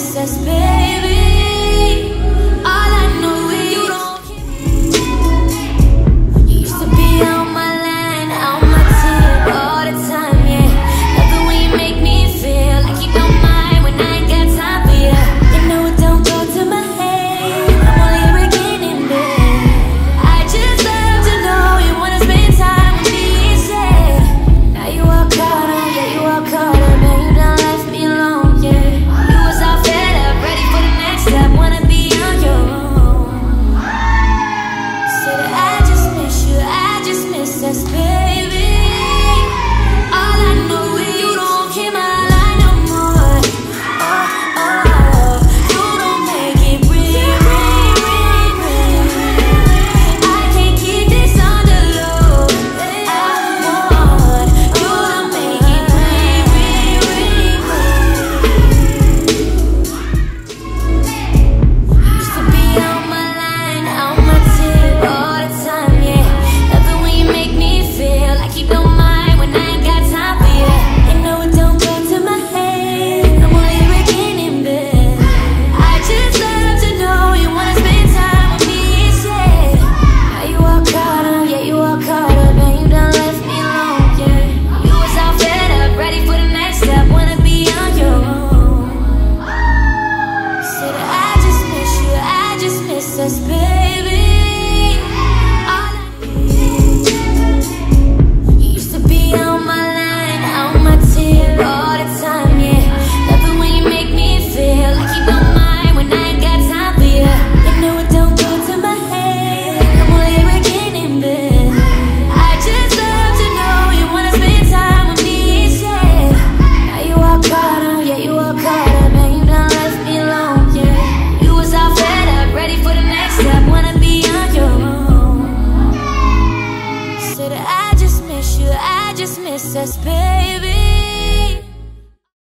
esse espelho. suspicious says, baby.